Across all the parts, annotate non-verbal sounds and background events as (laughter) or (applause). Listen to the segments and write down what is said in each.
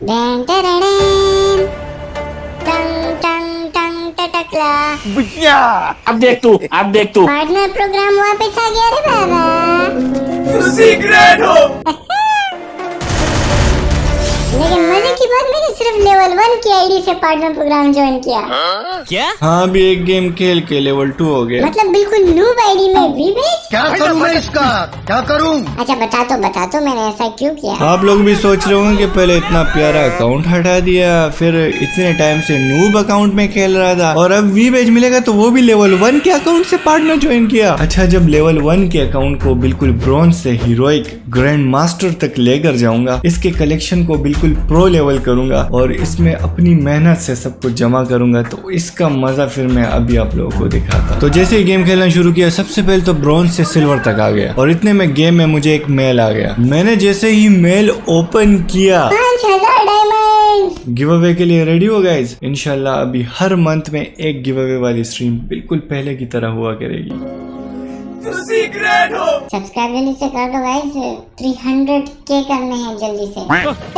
Dan टरडैन, टंग टंग टंग टटकला भैया अब देख तू अब देख तू पार्टनर प्रोग्राम वापस आ गया रे बाबा सीक्रेट हो लेकिन मज़े बात मैंने सिर्फ़ लेवल वन की आईडी से पार्टनर प्रोग्राम ज्वाइन किया। क्या? हाँ अभी एक गेम खेल के लेवल टू हो गया। मतलब बिल्कुल नूब आईडी में भी भेज। क्या करूँ मैं इसका? क्या करूँ? अच्छा बता तो बता तो मैंने ऐसा क्यों किया? आप लोग भी सोच रहे होंगे कि पहले इतना प्यारा अकाउंट हटा दिया फिर इतने टाइम से नूब अकाउंट में खेल रहा था। और अब वी बेज मिलेगा तो वो भी लेवल वन के अकाउंट से पार्टनर ज्वाइन किया। अच्छा जब लेवल वन के अकाउंट को बिल्कुल ब्रॉन्ज से हीरोइक ग्रैंड मास्टर तक लेकर जाऊँगा इसके कलेक्शन को बिल्कुल प्रो लेवल करूँगा और इसमें अपनी मेहनत से सब कुछ जमा करूँगा तो इसका मज़ा फिर मैं अभी आप लोगों को दिखाता तो जैसे ही गेम खेलना शुरू किया, सबसे पहले तो ब्रॉन्ज से सिल्वर तक आ गया और इतने में गेम में मुझे एक मेल आ गया। मैंने जैसे ही मेल ओपन किया गिव अवे के लिए रेडी हो गाइज़ इनशाला अभी हर मंथ में एक गिव अवे वाली स्ट्रीम बिल्कुल पहले की तरह हुआ करेगी। सीक्रेट हो। सब्सक्राइब जल्दी से कर दो गाइस 300 के करने हैं जल्दी से।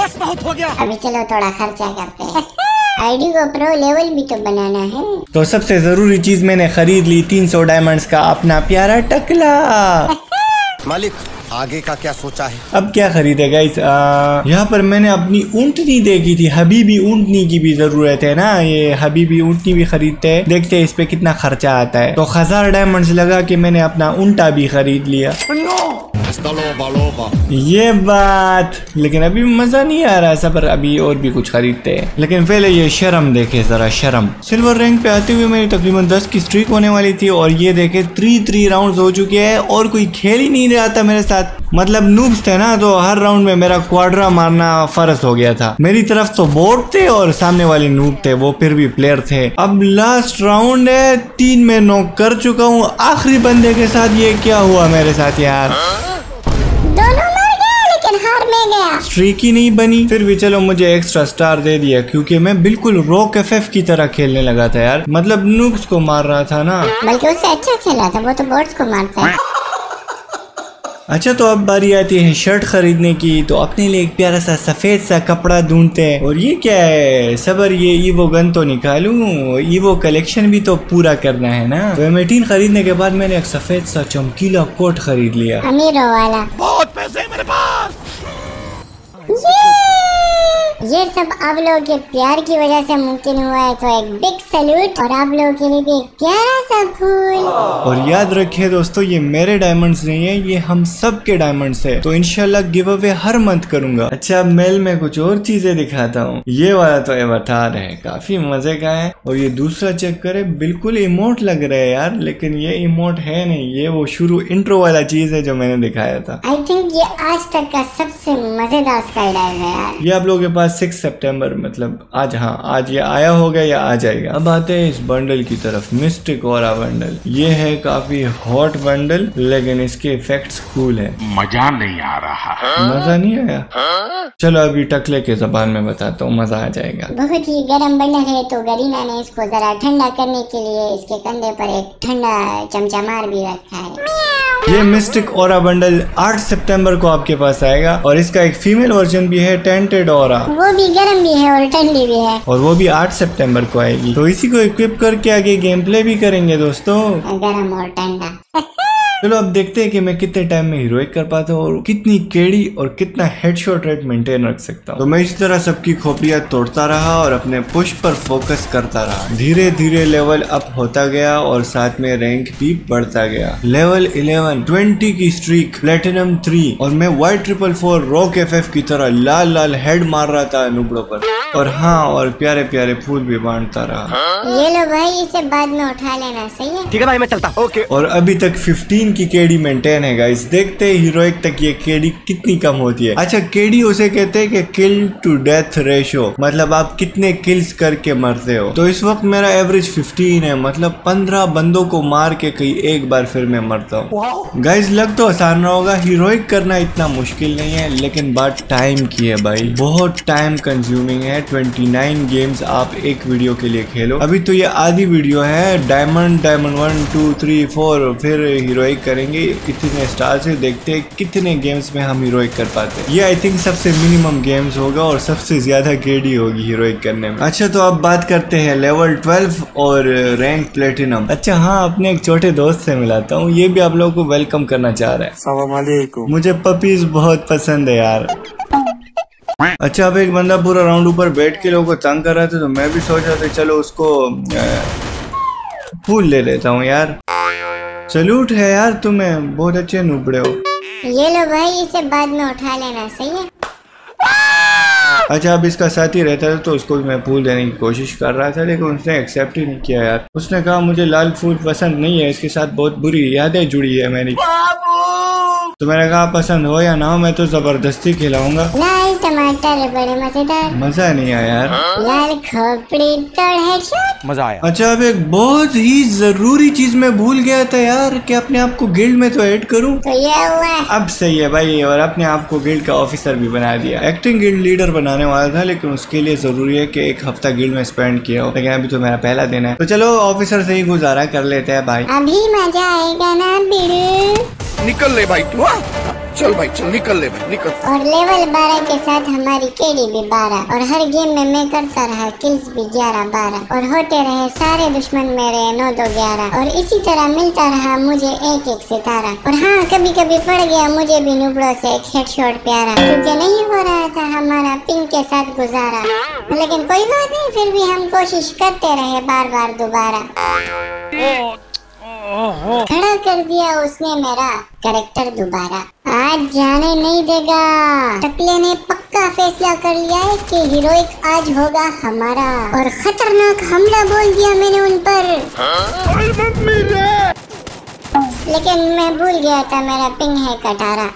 बस बहुत हो गया। अभी चलो थोड़ा खर्चा करते हैं। आईडी को प्रो लेवल भी तो बनाना है। तो सबसे ज़रूरी चीज़ मैंने खरीद ली 300 डायमंड्स का अपना प्यारा टकला। (laughs) मालिक आगे का क्या सोचा है? अब क्या खरीदेगा? इस यहाँ पर मैंने अपनी ऊँटनी देखी थी। हबीबी ऊँटनी की भी ज़रूरत है ना? ये हबीबी ऊँटनी भी खरीदते हैं। देखते हैं इस पे कितना खर्चा आता है। तो हज़ार डायमंड लगा के मैंने अपना ऊँटा भी खरीद लिया। ये बात। लेकिन अभी मज़ा नहीं आ रहा सबर अभी और भी कुछ खरीदते हैं। लेकिन पहले ये शर्म देखे जरा शर्म। सिल्वर रैंक पे आते हुए मेरी तकरीबन 10 की स्ट्रीक होने वाली थी और ये देखे थ्री थ्री राउंड्स हो चुके हैं और कोई खेल ही नहीं रहा था मेरे साथ। मतलब नूब्स थे ना तो हर राउंड में मेरा क्वाड्रा मारना फ़र्ज़ हो गया था। मेरी तरफ़ तो बोर्ड थे और सामने वाले नूब थे वो फिर भी प्लेयर थे। अब लास्ट राउंड है तीन में नॉक कर चुका हूँ। आखिरी बंदे के साथ ये क्या हुआ मेरे साथ यार? में गया स्ट्रीक ही नहीं बनी। फिर भी चलो मुझे एक्स्ट्रा स्टार दे दिया क्योंकि मैं बिल्कुल रॉक एफ़ की तरह खेलने लगा था यार। मतलब नूब्स को मार रहा था ना। बल्कि उससे अच्छा खेला था वो तो बोर्ड्स को मारता है। (laughs) अच्छा तो अब बारी आती है शर्ट खरीदने की। तो अपने लिए एक प्यारा सा सफ़ेद सा कपड़ा ढूंढते हैं। और ये क्या है? सबर ये ईवो गन तो निकालू? ईवो कलेक्शन भी तो पूरा करना है ना? तो M18 खरीदने के बाद मैंने एक सफ़ेद सा चमकीला कोट खरीद लिया। अमीरों वाला। बहुत पैसे मेरे पास। ये सब आप लोगों के प्यार की वजह से मुमकिन हुआ है तो एक बिग सैल्यूट और आप लोगों के लिए भी एक प्यारा सा फूल। और याद रखिए दोस्तों ये मेरे डायमंड्स नहीं है ये हम सब के डायमंड्स है। तो इनशाला गिव अवे हर मंथ करूँगा। अच्छा अब मेल में कुछ और चीज़ें दिखाता हूँ। ये वाला तो एवतार है काफ़ी मज़े का है। और ये दूसरा चेक करे बिल्कुल इमोट लग रहा है यार लेकिन ये इमोट है नहीं ये वो शुरू इंट्रो वाला चीज़ है जो मैंने दिखाया था। आई थिंक ये आज तक का सबसे मज़ेदार स्काई डाइव है यार। ये आप लोगों के पास सिक्स सितंबर मतलब आज हाँ आज ये आया होगा या आ जाएगा? अब आते हैं इस बंडल की तरफ़ मिस्टिक और बंडल ये है काफ़ी हॉट बंडल लेकिन इसके इफेक्ट्स कूल है। मज़ा नहीं आ रहा। हा? मज़ा नहीं आया? हा? चलो अभी टकले के जबान में बताता हूँ मज़ा आ जाएगा। बहुत ही गर्म बंडल है तो गरीना ने इसको जरा ठंडा करने के लिए इसके कंधे पर एक ठंडा चमचा मार भी रखा है। ये मिस्टिक और बंडल 8 सितंबर को आपके पास आएगा और इसका एक फीमेल वर्जन भी है टेंटेड और वो भी गर्म भी है और ठंडी भी है। और वो भी 8 सितंबर को आएगी। तो इसी को इक्विप करके आगे गेम प्ले भी करेंगे दोस्तों। गर्म और ठंडा। (laughs) चलो अब देखते हैं कि मैं कितने टाइम में हीरोइक कर पाता हूँ और कितनी केड़ी और कितना हेडशॉट रेट मेंटेन रख सकता हूँ। तो मैं इस तरह सबकी खोपड़ियाँ तोड़ता रहा और अपने पुश पर फोकस करता रहा। धीरे धीरे लेवल अप होता गया और साथ में रैंक भी बढ़ता गया। लेवल 11 20 की स्ट्रीक प्लेटिनम थ्री और मैं Y triple four rock F की तरह लाल लाल हेड मार रहा था नुबड़ों पर। और हाँ और प्यारे प्यारे फूल भी बांटता रहा। ये लो भाई इसे बाद में उठा लेना सही है? ठीक है भाई मैं चलता। ओके। और अभी तक 15 की केडी मेंटेन है गाइस देखते हैं हीरोइक तक ये केडी कितनी कम होती है। अच्छा केडी उसे कहते हैं कि किल टू डेथ रेशो मतलब आप कितने किल्स करके मरते हो। तो इस वक्त मेरा एवरेज 15 है मतलब 15 बंदों को मार के कहीं एक बार फिर मैं मरता हूँ। गाइस लग तो आसान रहा होगा हीरोइक करना इतना मुश्किल नहीं है लेकिन बात टाइम की है भाई। बहुत टाइम कंज्यूमिंग है 29 गेम्स आप एक वीडियो के लिए खेलो। अभी तो ये आधी वीडियो है diamond diamond one two three four फिर हीरोइक करेंगे। इतने स्टार से देखते हैं कितने गेम्स में हम हीरोइक कर पाते हैं। ये आई थिंक सबसे मिनिमम गेम्स होगा और सबसे ज़्यादा गेडी होगी हीरोइक करने में। अच्छा तो अब बात करते हैं लेवल 12 और रैंक प्लेटिनम अच्छा हाँ अपने एक छोटे दोस्त से मिलाता हूँ। ये भी आप लोगों को वेलकम करना चाह रहा है। मुझे पपीज बहुत पसंद है यार। अच्छा अब एक बंदा पूरा राउंड ऊपर बैठ के लोगों को तंग कर रहा था तो मैं भी सोच रहा था चलो उसको फूल ले लेता हूँ यार। सल्यूट है यार तुम्हें बहुत अच्छे नुबड़े हो। ये लो भाई इसे बाद में उठा लेना सही है? अच्छा अब इसका साथी रहता था तो उसको भी मैं फूल देने की कोशिश कर रहा था लेकिन उसने एक्सेप्ट ही नहीं किया यार। उसने कहा मुझे लाल फूल पसंद नहीं है इसके साथ बहुत बुरी यादें जुड़ी है मेरी। तो मैंने कहा पसंद हो या ना हो मैं तो ज़बरदस्ती खिलाऊँगा। टमाटर बड़े मज़ेदार। मज़ा नहीं आया यार। लाल खोपड़ी तोड़ हेडशॉट मज़ा आया। अच्छा अब एक बहुत ही ज़रूरी चीज़ मैं भूल गया था यार कि अपने आप को गिल्ड में तो ऐड करूँ। तो ये हुआ। अब सही है भाई और अपने आप को गिल्ड का ऑफिसर भी बना दिया। एक्टिंग गिल्ड लीडर बनाने वाला था लेकिन उसके लिए ज़रूरी है कि एक हफ़्ता गिल्ड में स्पेंड किया हो। लेकिन अभी तो मेरा पहला दिन है। तो चलो ऑफिसर से ही गुजारा कर लेते हैं भाई। अभी मज़ा आएगा ना बिड़ू निकल ले भाई तू हाँ? चल भाई चल निकल ले भाई निकल। और लेवल 12 के साथ हमारी केडी भी 12 और हर गेम में मैं करता रहा किल्स भी 11 12 और होते रहे सारे दुश्मन मेरे 9 दो 11 और इसी तरह मिलता रहा मुझे एक एक सितारा। और हाँ कभी कभी पड़ गया मुझे भी नुबड़ो से एक हेडशॉट प्यारा। क्योंकि नहीं हो रहा था हमारा पिंक के साथ गुजारा। लेकिन कोई बात नहीं फिर भी हम कोशिश करते रहे बार बार दोबारा खड़ा कर दिया उसने मेरा करेक्टर दोबारा। आज जाने नहीं देगा। टकले ने पक्का फैसला कर लिया है कि हीरोइक आज होगा हमारा। और खतरनाक हमला बोल दिया मैंने उन पर। लेकिन मैं भूल गया था मेरा पिंग है कटारा।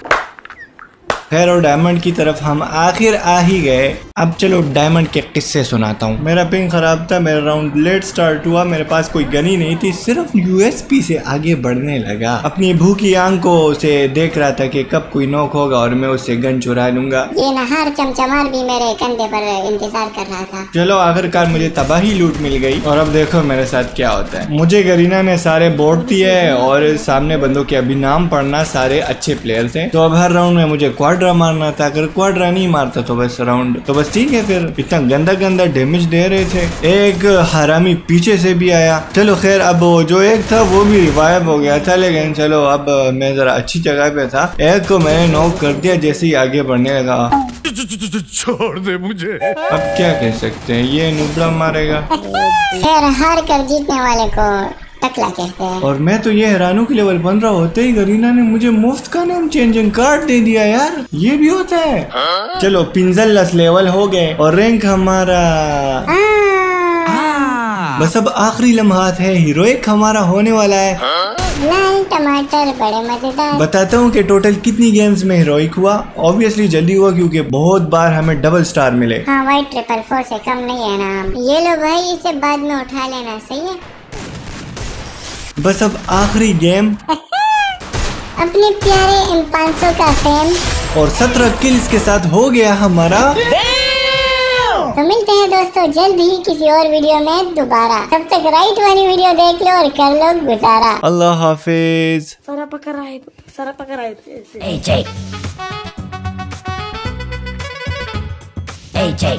खैर और डायमंड की तरफ़ हम आखिर आ ही गए। अब चलो डायमंड के किस्से सुनाता हूँ। मेरा पिंग खराब था मेरा राउंड लेट स्टार्ट हुआ मेरे पास कोई गनी नहीं थी सिर्फ़ यूएसपी से आगे बढ़ने लगा। अपनी भूखी आँखों से देख रहा था कि कब कोई नोक होगा और मैं उससे गन चुरा लूँगा। ये नहार चमचमार भी मेरे कंधे पर इंतज़ार कर रहा था। चलो आखिरकार मुझे तबाही लूट मिल गई। और अब देखो मेरे साथ क्या होता है। मुझे गरीना ने सारे बोर्ड दिए और सामने बंदों के अभी नाम पढ़ना सारे अच्छे प्लेयर थे तो अब हर राउंड में मुझे क्वाड्रा मारना था। अगर क्वाड्रा नहीं मारता तो बस राउंड तो बस ठीक है फिर। इतना गंदा गंदा डैमेज दे रहे थे। एक हरामी पीछे से भी आया। चलो खैर अब वो जो एक था वो भी रिवाइव हो गया था लेकिन चलो अब मैं जरा अच्छी जगह पे था। एक को मैंने नॉक कर दिया जैसे ही आगे बढ़ने लगा। छोड़ दे मुझे। अब क्या कह सकते हैं? ये नुबड़ा मारेगा। फिर हार कर जीतने वाले को टकला कहते हैं और मैं तो ये हैरान हूँ कि लेवल पंद्रह होते ही गरीना ने मुझे मुफ़्त का नाम चेंजिंग कार्ड दे दिया यार। ये भी होता है। हा? चलो पिंजलस लेवल हो गए। और रैंक हमारा बस अब आखिरी लम्हात है। हीरोइक हमारा होने वाला है। लाल टमाटर बड़े मज़ेदार। बताता हूँ कि टोटल कितनी गेम्स में हीरोइक हुआ। ऑब्वियसली जल्दी हुआ क्योंकि बहुत बार हमें डबल स्टार मिले। हाँ वाइट ट्रिपल फोर से कम नहीं है ना। ये लो भाई इसे बाद में उठा लेना सही है? बस अब आखिरी गेम अपने प्यारे इन 500 का फेम और सत्रह किल्स के साथ हो गया हमारा तो मिलते हैं दोस्तों जल्द ही किसी और वीडियो में दोबारा तब तक राइट वाली वीडियो देख लो और कर लो गुजारा अल्लाह हाफिज pagka-ride. Sarap pagka-ride. Hey Jake. Hey Jake.